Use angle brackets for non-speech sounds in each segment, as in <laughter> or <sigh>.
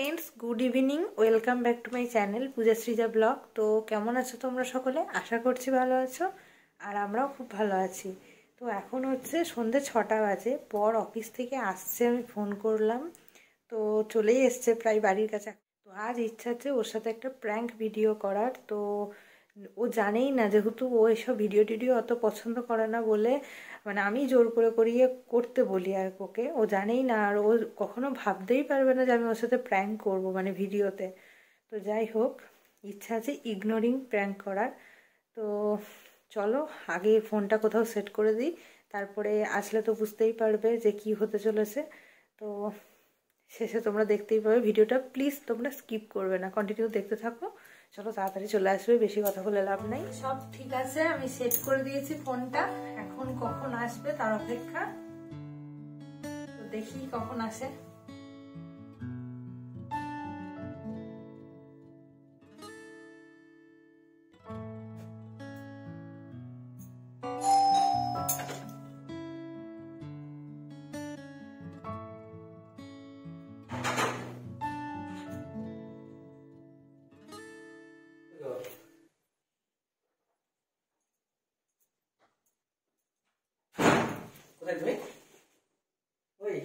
Friends good evening welcome back to my channel Puja Srija blog তো কেমন আছো তোমরা সকলে? আশা করছি ভালো আছো, আর আমরাও খুব ভালো আছি। তো এখন হচ্ছে সন্ধ্যে ছটা বাজে, পর অফিস থেকে আসছে, আমি ফোন করলাম। তো চলেই এসছে প্রায় বাড়ির কাছে। তো আজ ইচ্ছা হচ্ছে ওর সাথে একটা প্র্যাঙ্ক ভিডিও করার। তো ও জানেই না যেহেতু ও এসব ভিডিও টিডিও অত পছন্দ করে না বলে মানে আমি জোর করে করিয়ে করতে বলি আর ওকে। ও জানেই না আর ও কখনো ভাবতেই পারবে না যে আমি ওর সাথে প্র্যাঙ্ক করব মানে ভিডিওতে তো যাই হোক, ইচ্ছা আছে ইগনোরিং প্র্যাঙ্ক করার। তো চলো, আগে ফোনটা কোথাও সেট করে দিই, তারপরে আসলে তো বুঝতেই পারবে যে কি হতে চলেছে। তো শেষে তোমরা দেখতেই পাবে ভিডিওটা প্লিজ তোমরা স্কিপ করবে না কন্টিনিউ দেখতে থাকো। চলো তাড়াতাড়ি চলে আসবে, বেশি কথা বলে লাভ নাই। সব ঠিক আছে, আমি সেট করে দিয়েছি ফোনটা। এখন কখন আসবে তার অপেক্ষা। দেখি কখন আসে। কোথায় তুমি ওই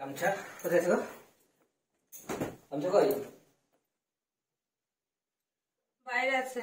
গামছা কোথায় আছে গামছা কই? বাইরে আছে।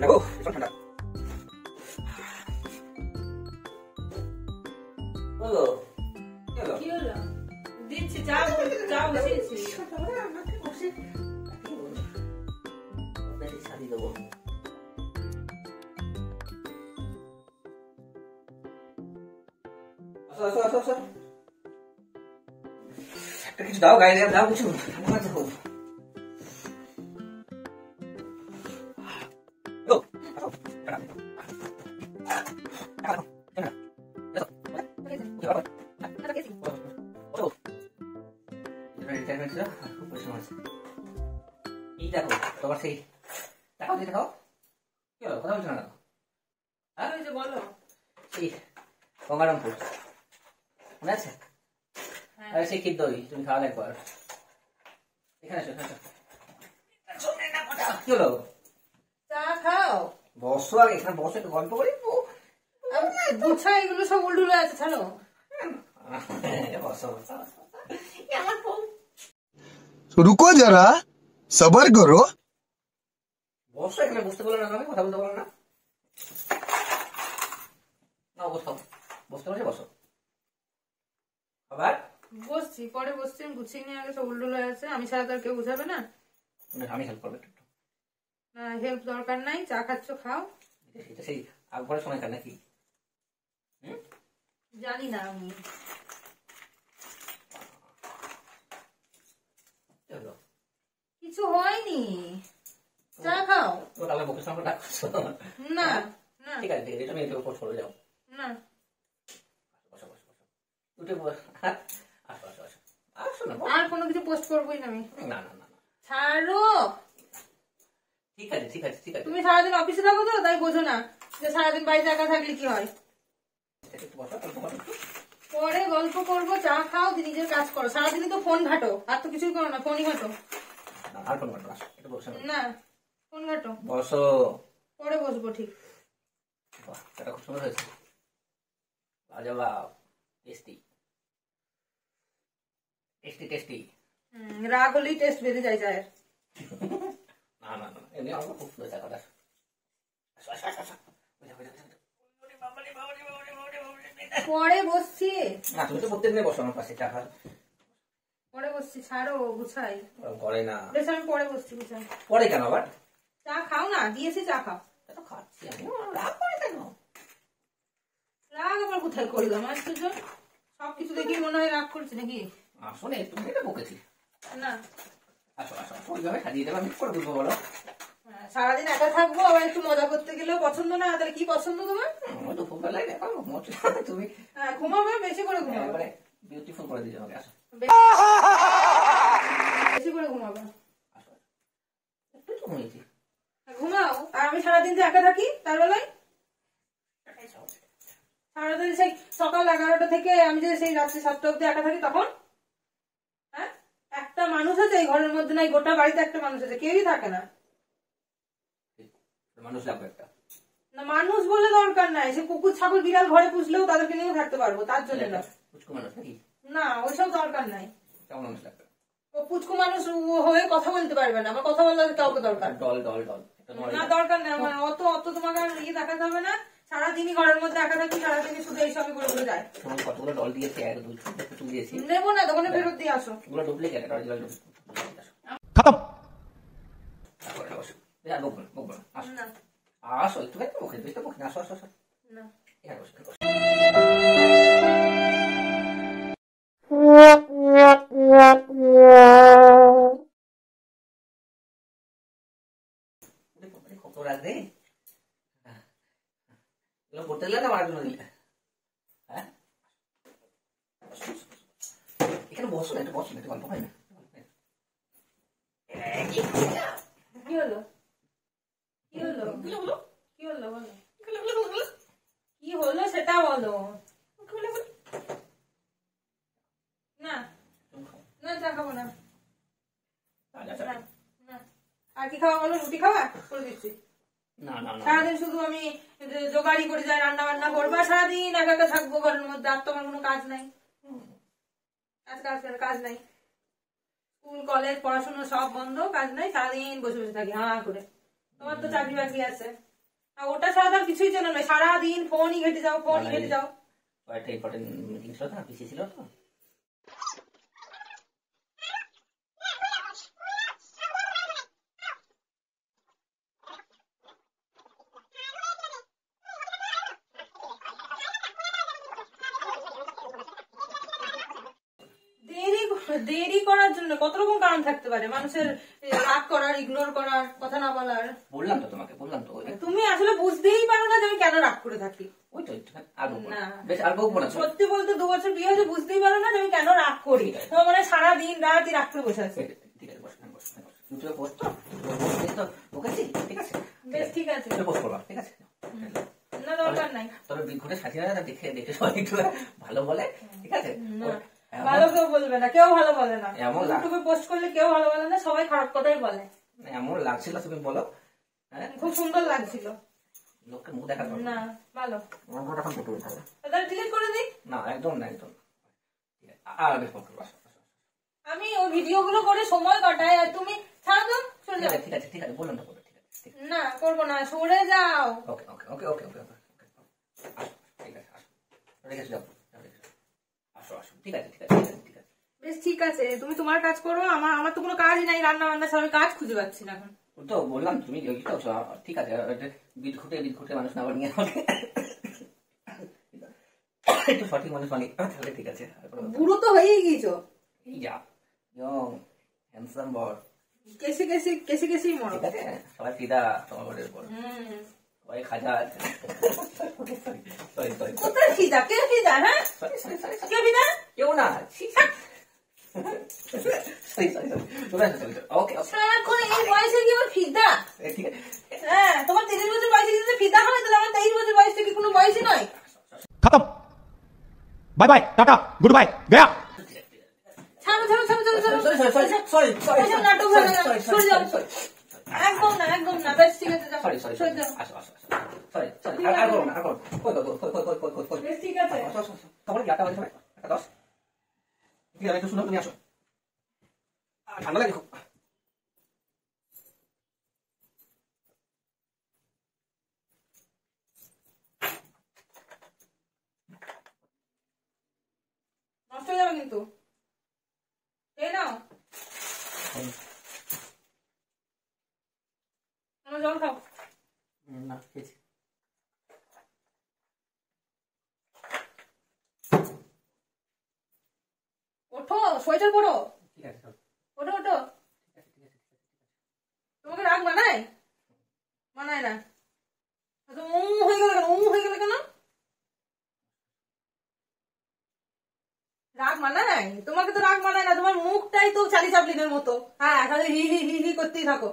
ঠান্ডা গো ভীষণ ঠান্ডা। হলো কি হলো? দিচ্ছি চা চা বসিয়েছি। আপনাকে দেবো। আসো আসো আসো আসো। একটা কিছু দাও গায়ে দাও কিছু। রিটায়ারমেন্ট ছিল। খুব পরিশ্রম আছে এই দেখো তোমার সেই দেখাও দিয়ে দেখাও। কি হলো কথা বলছো না হ্যাঁ ওই যে বলো। সেই গঙ্গারামপুর। মনে আছে? হ্যাঁ। সেই ক্ষীর দই তুমি খাওয়ালে একবার। এখানে এসো এখানে। কি হলো? চা খাও। বসো আগে এখানে বসো একটু গল্প করি। গুছা এগুলো সব উল্টুলে আছে ছাড়ো। বসো বসো রুকো যারা সবার করো। বসো এখানে না কথা বলতে বসো। আবার? বসছি পরে বসছি গুছিয়ে নিয়ে আগে সব আছে আমি ছাড়া তো আর কেউ না। আমি হেল্প করব একটু হেল্প দরকার নাই চা খাচ্ছ খাও। সেই নাকি? জানি না আমি। হলো। কিছু হয়নি। চা খাও। তো তাহলে মুখের সঙ্গে রাখছো না না। ঠিক আছে এটা আমি এটাকে পোস্ট করে যাও না। বসো বসো বসো। উঠে বসো। আসো আসো আসো। আসো না আর কোনো কিছু পোস্ট করবোই না আমি। না না না না। ছাড়ো। ঠিক আছে ঠিক আছে ঠিক আছে। তুমি সারাদিন অফিসে থাকো তো তাই বোঝো না যে সারাদিন বাড়িতে একা থাকলে কি হয়। একটু বসো। পরে গল্প করব চা খাও নিজের কাজ করো। সারাদিনই তো ফোন ঘাটো আর তো কিছুই করো না ফোনই ঘাটো। না, আর ফোন ঘাটো বসো। পরে বসবো ঠিক। এটা খুব সুন্দর হয়েছে। লাজবাব টেস্টি। Tasty tasty. হুম, রাগ হলেই টেস্ট বেঁধে যায় চায়ের। <laughs> না না না এমনি আমার খুব সুন্দর পরে বসছি। না তুমি তো প্রত্যেকদিন বসো আমার পাশে চা পরে বসছি ছাড়ো গুছাই। করে না। বেশ আমি পরে বসছি গুছাই। পরে কেন আবার? চা খাও না দিয়েছি চা খাও। এত খাচ্ছি আমি রাগ করে কেন? রাগ আবার কোথায় করলাম আশ্চর্য সব কিছু দেখি মনে হয় রাগ করছি নাকি? আসলে তুমি এটা বকেছি। না। আসো আসো ওইভাবে সাজিয়ে দেবো আমি করে বুঝব বলো? সারাদিন একা থাকব আবার একটু মজা করতে গেলেও পছন্দ না তাহলে কি পছন্দ তোমার? দুপুরবেলায় দেখো <laughs> তুমি হ্যাঁ ঘুমাবে বেশি করে ঘুমাবে। বিউটিফুল করে আমাকে আসো। বেশি করে ঘুমাবে। একটু তো ঘুমিয়েছি ঘুমাও। আর আমি সারাদিন যে একা থাকি তার বেলায়? সারাদিন সেই সকাল এগারোটা থেকে আমি যে সেই রাত্রি সাতটা অব্দি একা থাকি তখন? হ্যাঁ? একটা মানুষ আছে এই ঘরের মধ্যে নাই গোটা বাড়িতে একটা মানুষ আছে কেউই থাকে না। মানুষ না মানুষ বলে দরকার নাই। সে কুকুর ছাগল বিড়াল ঘরে পুষলেও তাদেরকে নিয়েও থাকতে পারব তার জন্য হ্যাঁ, না। হ্যাঁ, পুচকু মানুষ না ওইসব দরকার নাই। কেমন মানুষ ও পুচকু মানুষ হয়ে কথা বলতে পারবে না আমার কথা কাউকে দরকার ডল ডল ডল। না দরকার আমার অত অত তোমাকে আর ইয়ে দেখাতে হবে না। সারাদিনই ঘরের মধ্যে একা থাকি সারাদিন শুধু এই করে করে যায় তোমার কতগুলো ডল এক নেব না দোকানে হ্যাঁ, ফেরত দিয়ে আসো। ওগুলো ডুপ্লিকেট ডুপ্লিকেট। একটু একটু মুখে তুই তো মুখে না আসো। আসো আসো না এখানে বসো এখানে বসো কত রাত রে এগুলো পড়তে দিলে না। আমার জন্য দিলে হ্যাঁ এখানে বসো না একটু বসো না একটু গল্প হয় না। কি হলো? কি হলো বলো। কি হলো সেটা বলো। না না চা খাব না। না, না। আর কি খাওয়া বলো রুটি খাওয়া? করে দিচ্ছি। না না না সারাদিন শুধু আমি জোগাড়ি করে যাই রান্না বান্না করব আর সারাদিন একা একা থাকব ঘরের মধ্যে আর তোমার কোনো কাজ নাই। কাজ কাজ নাই। স্কুল কলেজ পড়াশোনা সব বন্ধ কাজ নাই সারাদিন বসে বসে থাকি হা করে। তোমার তো চাকরি বাকরি আছে। আর ওটা ছাড়া আর কিছুই জানো না সারাদিন ফোনই ঘেটে যাও ফোনই ঘেটে যাও। কয়েকটা ইম্পর্টেন্ট মিটিং ছিল না পিসি ছিল তো। দেরি করার জন্য কত রকম কারণ থাকতে পারে? মানুষের রাগ করার ইগনোর করার কথা না বলার। বললাম তো তোমাকে বললাম তো। তুমি আসলে বুঝতেই পারো না যে আমি কেন রাগ করে থাকি। ওই তো একটুখানি আর বকবো না। না। বেশ আর বকবো না সত্যি বলতে দু বছর বিয়ে হয়েছে বুঝতেই পারো না যে আমি কেন রাগ করি। তোমার মানে সারা দিন রাতই রাগ করে বসে আছে। ঠিক আছে বস বস তো? বকেছি ঠিক আছে। বেশ ঠিক আছে। পোস্ট করবা ঠিক আছে। না দরকার নাই। তবে বিঘুটে সাজিয়ে দেখে দেখে সবাই একটু ভালো বলে ঠিক আছে? ভালো কেউ বলবে না কেউ ভালো বলে না ইউটিউবে পোস্ট করলে কেউ ভালো বলে না সবাই খারাপ কথাই বলে এমন লাগছিল তুমি বলো হ্যাঁ খুব সুন্দর লাগছিল লোককে মুখ দেখা না ভালো আমার মুখ এখন ফুটে থাকে তাহলে ডিলিট করে দিই না একদম না একদম না। আর বেশ ফোন করব। আমি ওই ভিডিও গুলো করে সময় কাটাই আর তুমি ছাড়ো তো চলে যাও ঠিক আছে ঠিক আছে বললাম তো বলো ঠিক আছে না করব না সরে যাও ওকে ওকে ওকে ওকে ওকে ওকে ঠিক আছে আসো রেখে যাও। আসো আসো ঠিক আছে ঠিক আছে ঠিক আছে ঠিক আছে বেশ ঠিক আছে তুমি তোমার কাজ করো আমার আমার তো কোনো কাজই নাই রান্না বান্না সব কাজ খুঁজে পাচ্ছি না এখন। তো বললাম তুমি ঠিক আছে বিদ ঘুটে বিদ ঘুটে মানুষ না নিয়ে আমাকে। একটু সঠিক মানুষ মানে তাহলে ঠিক আছে। বুড়ো তো হয়েই গিয়েছো। এই যা ইয়ং হ্যান্ডসাম বর কেসি কেসি কেসি কেসি মরো। ঠিক আছে সবাই ফিদা তোমার বরের। সবাই খাজা sorry 피자, 깨 피자, 응? 깨 피자? 요나, 피자. Sorry sorry sorry okay সারাক্ষণ এই বয়সে কি আমার ফিদা হ্যাঁ তোমার তিরিশ বছর বয়সে কিন্তু ফিদা হবে তাহলে আমার তেইশ বছর বয়সটা কি কোনো বয়সই নয় খতম bye bye tata good bye গয়া ছাড়ো ছাড়ো ছাড়ো ছাড়ো ছাড়ো sorry sorry sorry sorry sorry নাটক হয়ে গেল সরি যাও একদম না একদম না বেশ ঠিক আছে যাও সরি সরি আসো আসো সরি সরি আর করো না আর করো কই কই কই কই ঠিক আছে। আসো আসো আসো তোমার কি আটটা বাজে সময়? একটা দশ? ঠিক আছে একটু শুনো তুমি আসো। ঠান্ডা লাগে খুব। নষ্ট হয়ে যাবে কিন্তু এই নাও তোমরা জল খাও হুম, না খেয়েছি ওঠো সোয়েটার পরো ঠিক আছে তোমাকে রাগ মানায়? মানায় না। তো হয়ে গেল কেন? উ হয়ে গেল কেন? রাগ মানায়? তোমাকে তো রাগ মানায় না। তোমার মুখটাই তো চালি চাপলিনের মতো। হ্যাঁ খালি হি হি হি হি করতেই থাকো।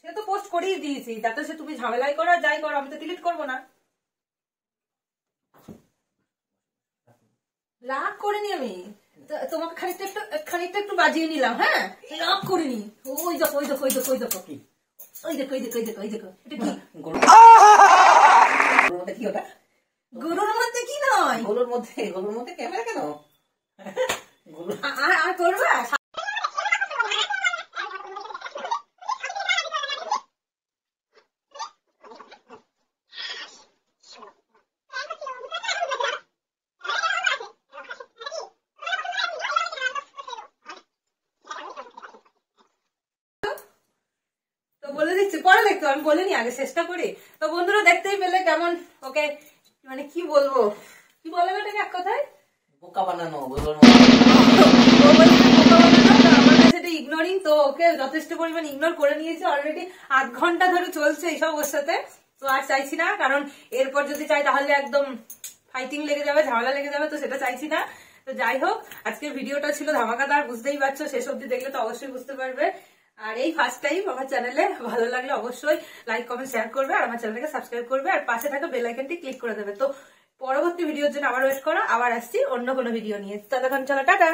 সে তো পোস্ট করেই দিয়েছি। সে তুমি ঝামেলাই করো আর যাই করো আমি তো ডিলিট করব না। রাগ করিনি আমি। তোমাকে খানিকটা একটু খানিকটা একটু বাজিয়ে নিলাম হ্যাঁ? লাভ করিনি। ওই দেখো ওই দেখো ওই দেখো ওই দেখো। কি? ওই দেখো ওই দেখো ওই দেখো ওই দেখো। এটা কি? গরুর কি ওটা? গরুর মধ্যে কি নয়? গরুর মধ্যে গরুর মধ্যে ক্যামেরা কেন? আর করবা তো বলে দিচ্ছি পরে দেখতো আমি বলিনি আগে চেষ্টা করি। তো বন্ধুরা দেখতেই পেলে কেমন ওকে মানে কি বলব? কি বলে এটাকে এক কথায়? বোকা বানানো ইগনোরিং তো ওকে যথেষ্ট পরিমাণ ইগনোর করে নিয়েছে অলরেডি আধ ঘণ্টা ধরে চলছে এইসব ওর সাথে তো আর চাইছি না কারণ এরপর যদি চাই তাহলে একদম ফাইটিং লেগে যাবে ঝামেলা লেগে যাবে তো সেটা চাইছি না। তো যাই হোক আজকের ভিডিওটা ছিল ধামাকাদার বুঝতেই পারছ শেষ অব্দি দেখলে তো অবশ্যই বুঝতে পারবে। আর এই ফার্স্ট টাইম আমার চ্যানেলে ভালো লাগলে অবশ্যই লাইক কমেন্ট শেয়ার করবে আর আমার চ্যানেলটাকে সাবস্ক্রাইব করবে আর পাশে থাকা বেল আইকনটি ক্লিক করে দেবে। তো পরবর্তী ভিডিওর জন্য আবার ওয়েট করো, আবার আসছি অন্য কোনো ভিডিও নিয়ে। ততক্ষণ চলো, টাটা!